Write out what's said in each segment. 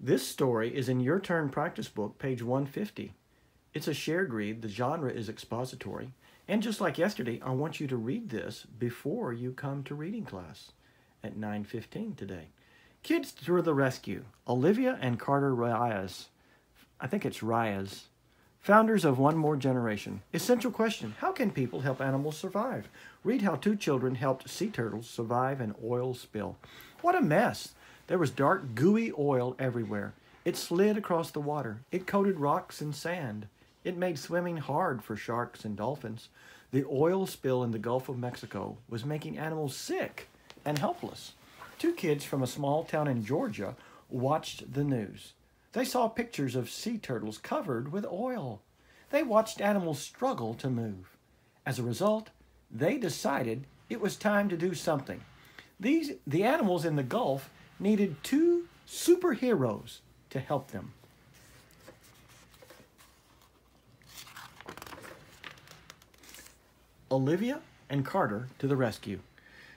This story is in Your Turn Practice Book, page 150. It's a shared read, the genre is expository, and just like yesterday, I want you to read this before you come to reading class at 9.15 today. Kids to the Rescue, Olivia and Carter Reyes. I think it's Reyes. Founders of One More Generation. Essential question How can people help animals survive? Read how two children helped sea turtles survive an oil spill. What a mess! There was dark, gooey oil everywhere. It slid across the water. It coated rocks and sand. It made swimming hard for sharks and dolphins. The oil spill in the Gulf of Mexico was making animals sick and helpless. Two kids from a small town in Georgia watched the news. They saw pictures of sea turtles covered with oil. They watched animals struggle to move. As a result, they decided it was time to do something. These, the animals in the Gulf needed two superheroes to help them. Olivia and Carter to the rescue.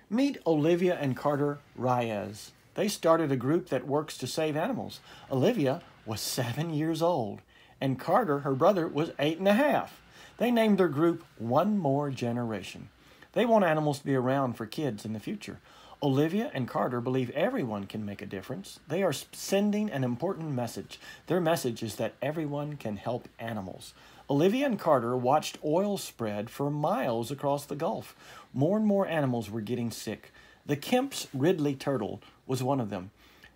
Meet Olivia and Carter Reyes. They started a group that works to save animals. Olivia was seven years old, and Carter, her brother, was eight and a half. They named their group One More Generation. They want animals to be around for kids in the future. Olivia and Carter believe everyone can make a difference. They are sending an important message. Their message is that everyone can help animals. Olivia and Carter watched oil spread for miles across the Gulf. More and more animals were getting sick. The Kemp's Ridley turtle was one of them.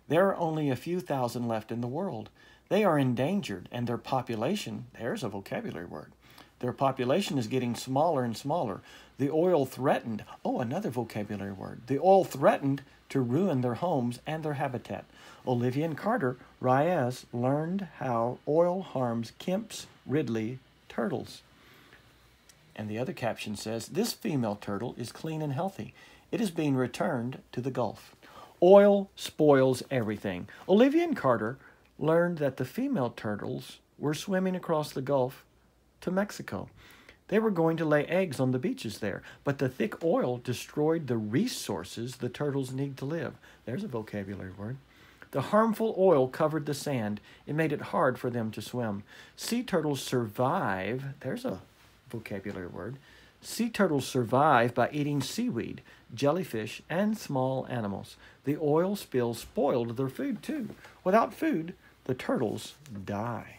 There are only a few thousand left in the world. They are endangered, and their population, there's a vocabulary word, their population is getting smaller and smaller. The oil threatened, oh, another vocabulary word. The oil threatened to ruin their homes and their habitat. Olivia and Carter Reyes learned how oil harms Kemp's Ridley turtles. And the other caption says, This female turtle is clean and healthy. It is being returned to the Gulf. Oil spoils everything. Olivia and Carter learned that the female turtles were swimming across the Gulf to Mexico. They were going to lay eggs on the beaches there, but the thick oil destroyed the resources the turtles need to live. There's a vocabulary word. The harmful oil covered the sand. It made it hard for them to swim. Sea turtles survive. There's a vocabulary word. Sea turtles survive by eating seaweed, jellyfish, and small animals. The oil spill spoiled their food too. Without food, the turtles die.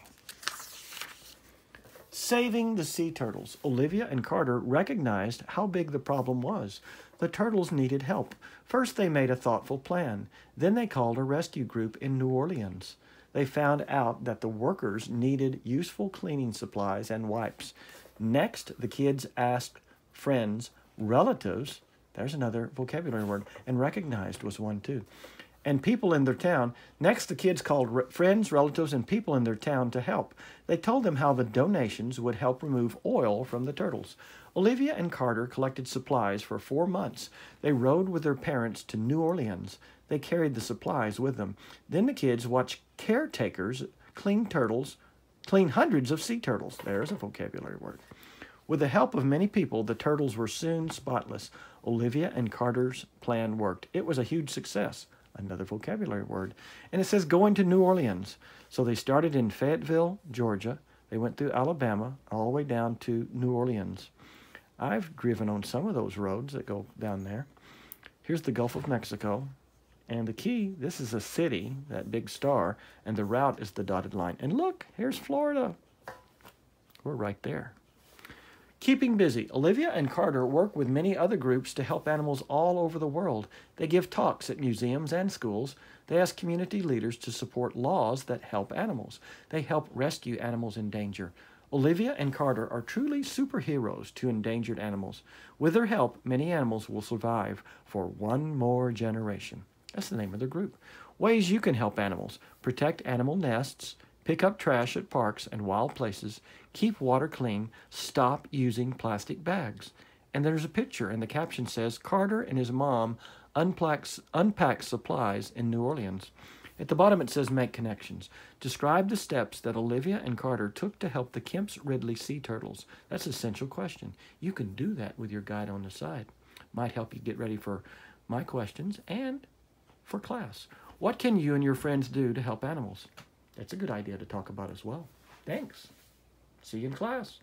Saving the sea turtles. Olivia and Carter recognized how big the problem was. The turtles needed help. First, they made a thoughtful plan. Then, they called a rescue group in New Orleans. They found out that the workers needed useful cleaning supplies and wipes. Next, the kids asked friends, relatives, there's another vocabulary word, and recognized was one too and people in their town. Next, the kids called re- friends, relatives, and people in their town to help. They told them how the donations would help remove oil from the turtles. Olivia and Carter collected supplies for four months. They rode with their parents to New Orleans. They carried the supplies with them. Then the kids watched caretakers clean turtles, clean hundreds of sea turtles. There's a vocabulary word. With the help of many people, the turtles were soon spotless. Olivia and Carter's plan worked. It was a huge success another vocabulary word. And it says going to New Orleans. So they started in Fayetteville, Georgia. They went through Alabama all the way down to New Orleans. I've driven on some of those roads that go down there. Here's the Gulf of Mexico. And the key, this is a city, that big star, and the route is the dotted line. And look, here's Florida. We're right there. Keeping busy. Olivia and Carter work with many other groups to help animals all over the world. They give talks at museums and schools. They ask community leaders to support laws that help animals. They help rescue animals in danger. Olivia and Carter are truly superheroes to endangered animals. With their help, many animals will survive for one more generation. That's the name of their group. Ways you can help animals protect animal nests, Pick up trash at parks and wild places. Keep water clean. Stop using plastic bags. And there's a picture, and the caption says Carter and his mom unpacks, unpack supplies in New Orleans. At the bottom, it says Make Connections. Describe the steps that Olivia and Carter took to help the Kemp's Ridley sea turtles. That's an essential question. You can do that with your guide on the side. Might help you get ready for my questions and for class. What can you and your friends do to help animals? That's a good idea to talk about as well. Thanks. See you in class.